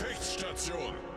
Gefechtsstation.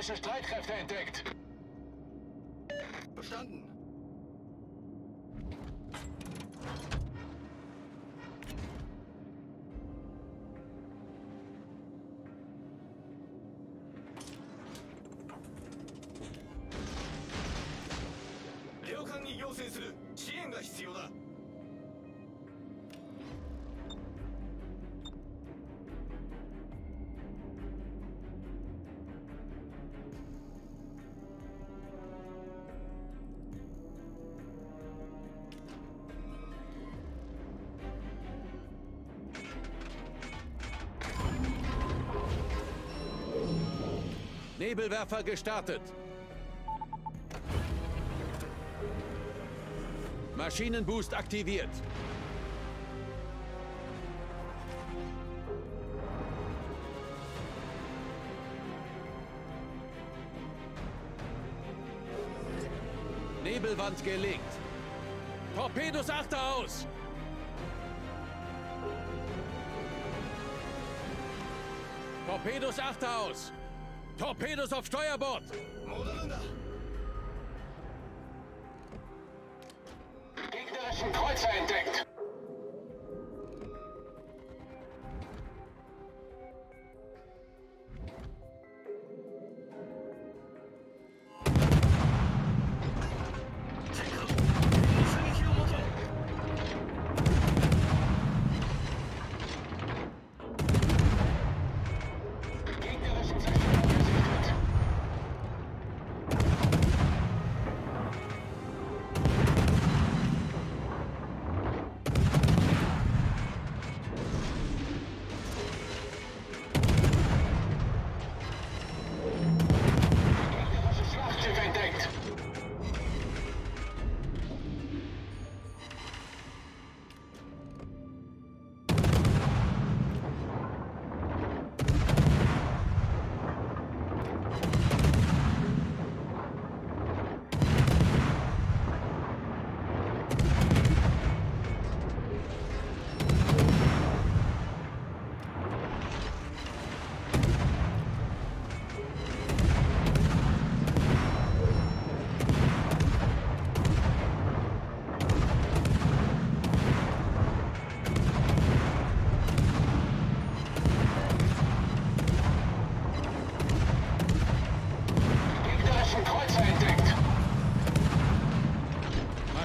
Gegnerische Streitkräfte entdeckt. Verstanden. Nebelwerfer gestartet. Maschinenboost aktiviert. Nebelwand gelegt. Torpedos achter aus! Torpedos achter aus! Torpedos auf Steuerbord! Gegnerischen Kreuzer entdeckt.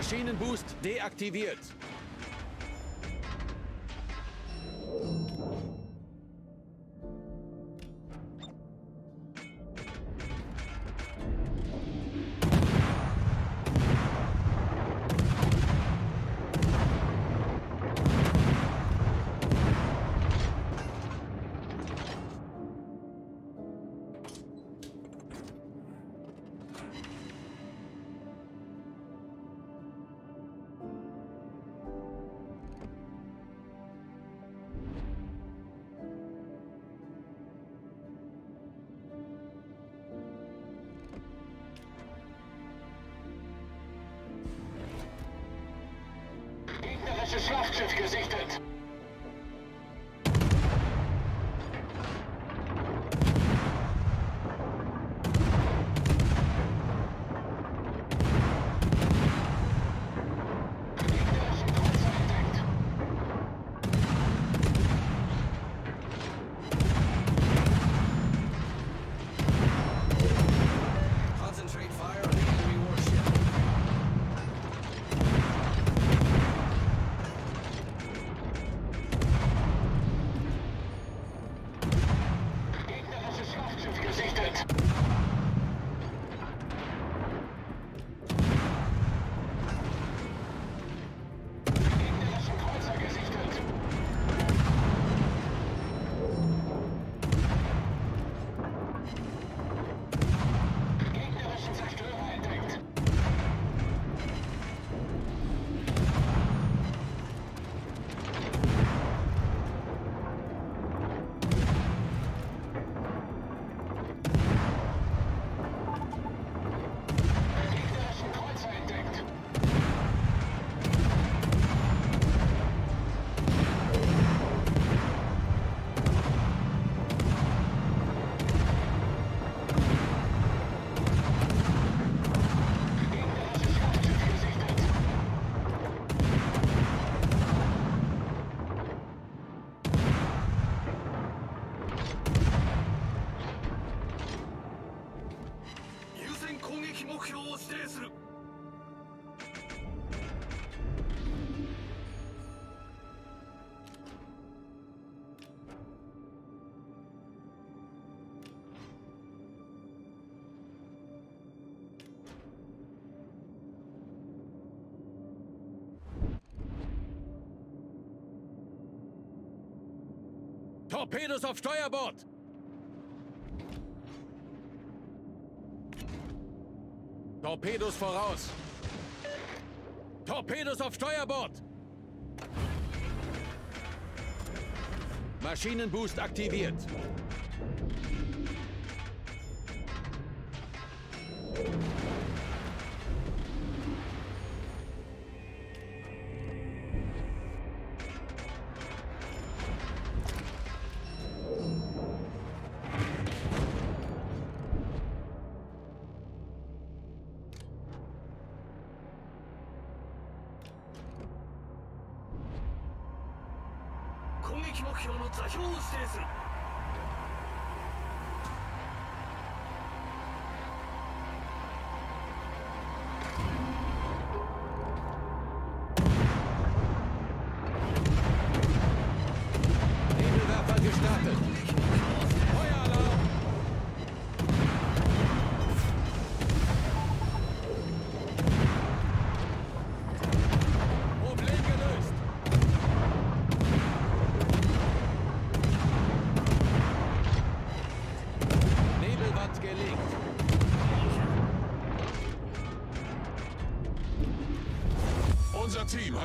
Maschinenboost deaktiviert. Gegnerisches Schlachtschiff gesichtet. 標を指定する torpedos auf Steuerbord! Torpedos voraus! Torpedos auf Steuerbord! Maschinenboost aktiviert. 撃目標の座標を指定する。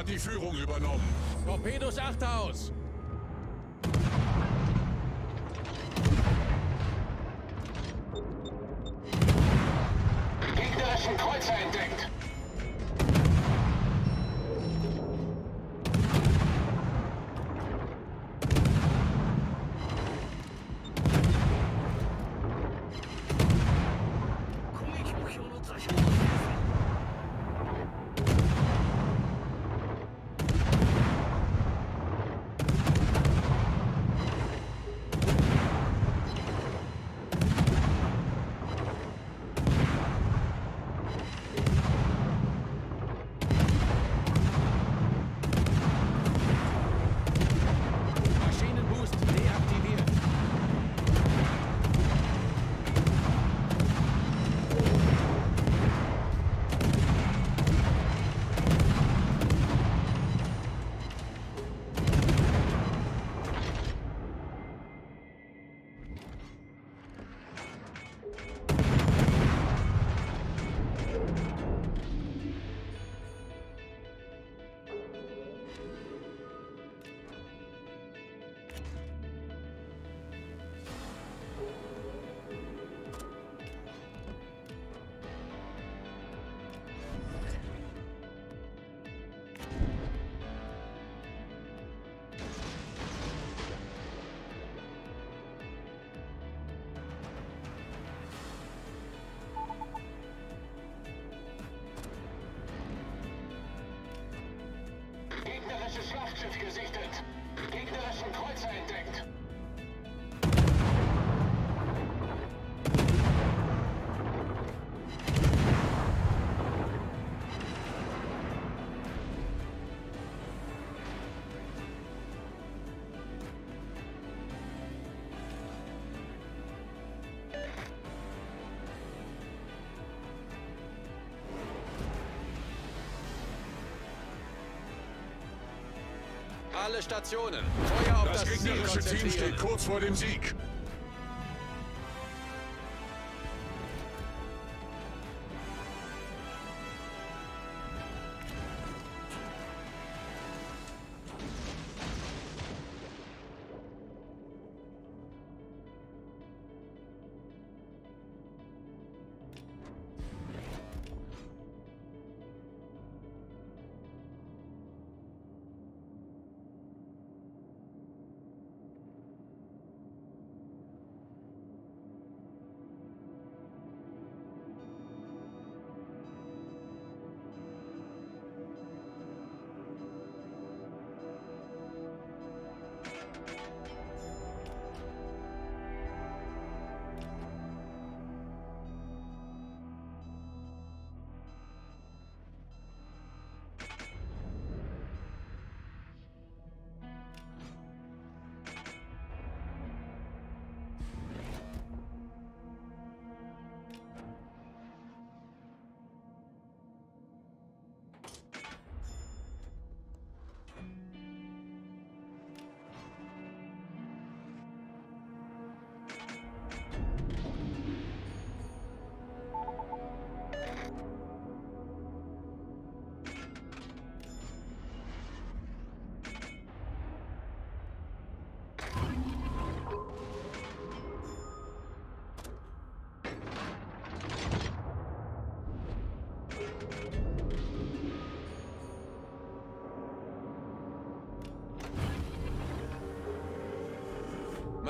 Hat die Führung übernommen. Torpedos achter aus. Alle Stationen. Feuer auf das, Das gegnerische Team steht kurz vor dem Sieg.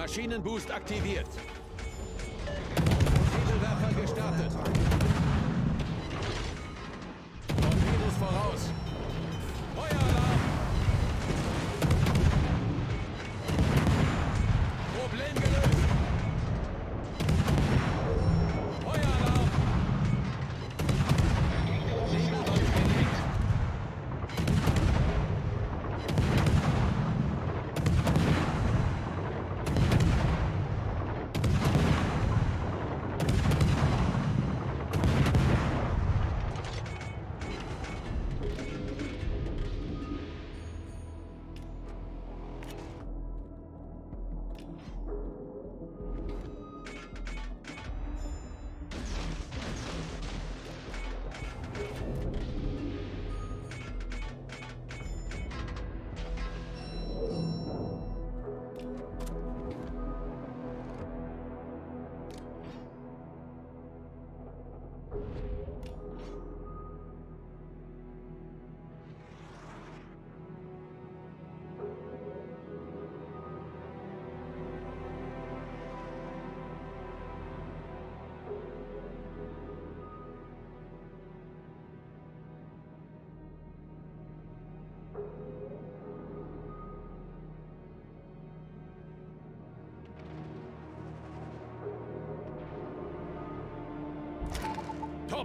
Maschinenboost aktiviert.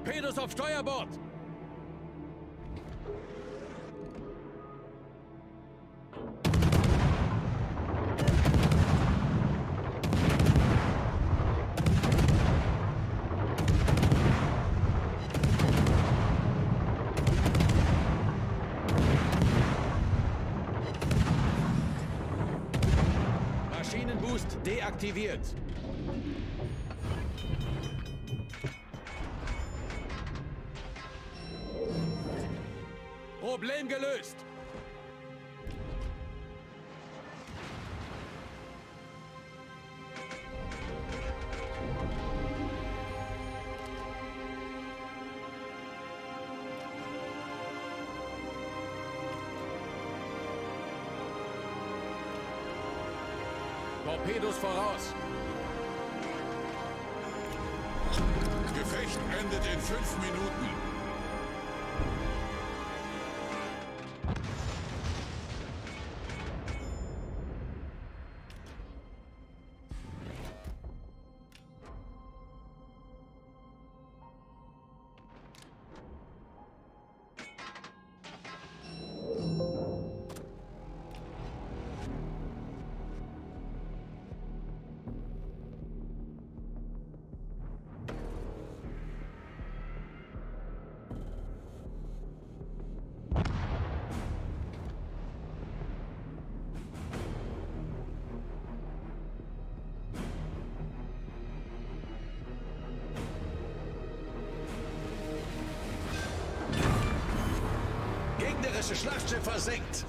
Torpedos auf Steuerbord! Maschinenboost deaktiviert. Problem gelöst. Torpedos voraus. Gefecht endet in fünf Minuten. Gegnerische Schlachtschiff versenkt.